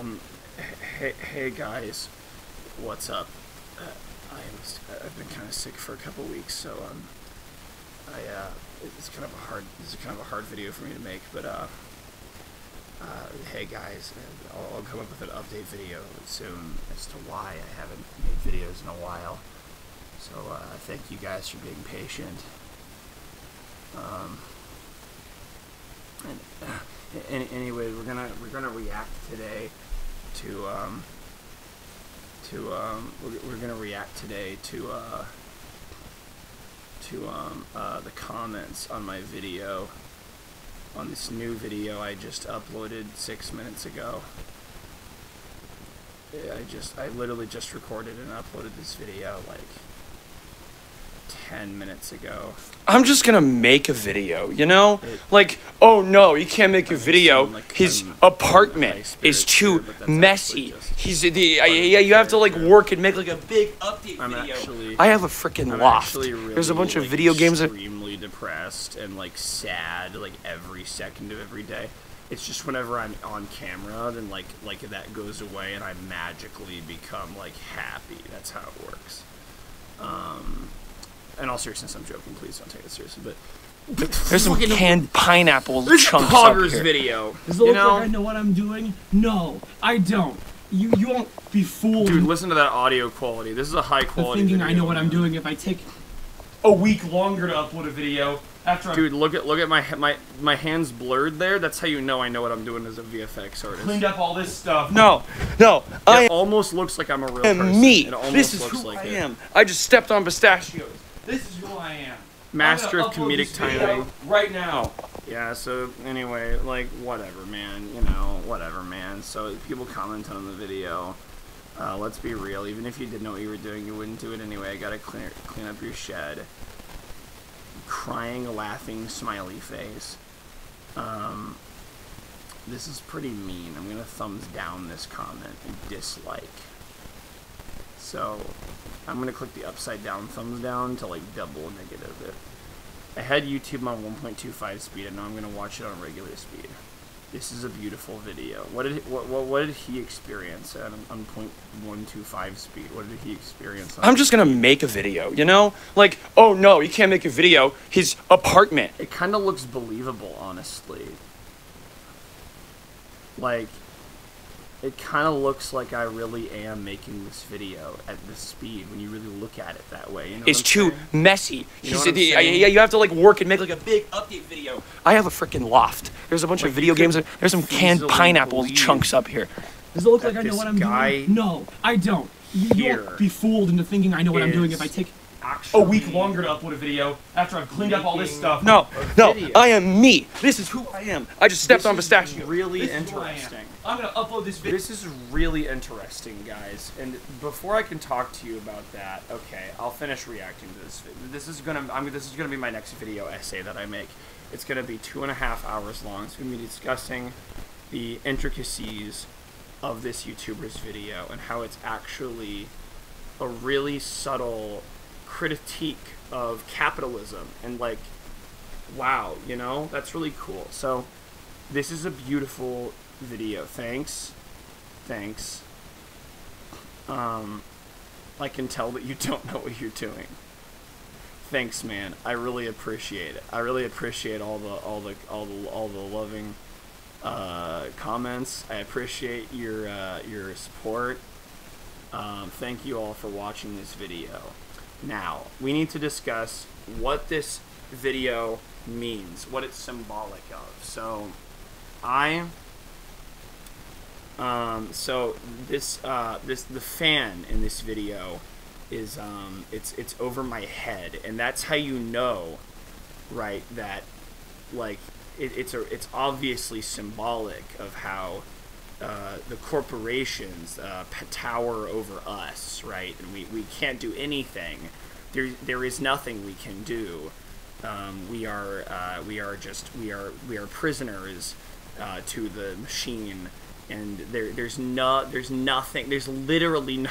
Um, hey, hey guys, what's up? Uh, I am. I've been kind of sick for a couple weeks, so um, I uh, it's kind of a hard. This is kind of a hard video for me to make, but uh, uh, hey guys, I'll, I'll come up with an update video soon as to why I haven't made videos in a while. So uh, thank you guys for being patient. Um, and, uh, anyway, we're gonna we're gonna react today to um, to um, we're, we're gonna react today to uh, to um, uh, the comments on my video on this new video I just uploaded six minutes ago. I just I literally just recorded and uploaded this video like 10 minutes ago. I'm just gonna make a video, you know? Like, oh no, you can't make a video. like His apartment is too messy. He's the yeah, you have to like work and make like a big update video. actually- I have a freaking loft. There's a bunch of video games that extremely depressed and like sad like every second of every day. It's just whenever I'm on camera, then like like that goes away and I magically become like happy. That's how it works. Um, in all seriousness, I'm joking. Please don't take it seriously. But there's some canned pineapple This chunks up Poggers here. video. Does it You look know, like I know what I'm doing? No, I don't. You you won't be fooled dude, listen to that audio quality. This is a high quality. The thinking I know what I'm doing if I take A week longer to upload a video after I Dude, look at look at my my my hands blurred there. That's how you know I know what I'm doing as a VFX artist. cleaned up all this stuff. No, no, I It almost looks like I'm a real am person. me. It almost This is looks who like I it. am. I just stepped on pistachios. This is who I am. Master of comedic timing. right now. Yeah. So anyway, like whatever, man. You know, whatever, man. So people commented on the video. Uh, let's be real. Even if you didn't know what you were doing, you wouldn't do it anyway. I gotta clean clean up your shed. Crying, laughing, smiley face. Um, this is pretty mean. I'm gonna thumbs down this comment and dislike. So, I'm gonna click the upside down thumbs down to like double negative it. I had YouTube on 1.25 speed, and now I'm gonna watch it on regular speed. This is a beautiful video. What did what what, what did he experience at on 0.125 speed? What did he experience? On I'm just gonna make a video, you know? Like, oh no, you can't make a video. His apartment. It kind of looks believable, honestly. Like, it kind of looks like I really am making this video at this speed when you really look at it that way. You know It's too saying? messy. You know He's what I'm saying? yeah, you have to like work and make like a big update video. I have a freaking loft. There's a bunch Like, of video games. There's some canned pineapple chunks up here. Does it look like I know what I'm guy doing? No, I don't. You, you here won't be fooled into thinking I know what I'm doing if I take A week longer to upload a video after I've cleaned up all this stuff. No, no, video. I am me. This is who I am. I just stepped This on is pistachio. really This is who I am. interesting. I'm gonna upload this video. This is really interesting, guys. And before I can talk to you about that, okay, I'll finish reacting to this. vi- This is gonna, I mean, this is gonna be my next video essay that I make. It's gonna be two and a half hours long. It's gonna be discussing the intricacies of this YouTuber's video and how it's actually a really subtle critique of capitalism and like, wow, you know, that's really cool. So, this is a beautiful video. Thanks. Thanks. Um, I can tell that you don't know what you're doing. Thanks, man. I really appreciate it. I really appreciate all the all the all the all the loving uh, comments. I appreciate your uh, your support. Um, thank you all for watching this video. Now we need to discuss what this video means, what it's symbolic of. So, I um, so this uh, this the fan in this video is um, it's it's over my head, and that's how you know, right? That like it, it's a it's obviously symbolic of how uh, the corporations uh, tower over us, right? And we, we can't do anything. There there is nothing we can do. Um, we are uh, we are just we are we are prisoners uh, to the machine, and there there's no there's nothing there's literally no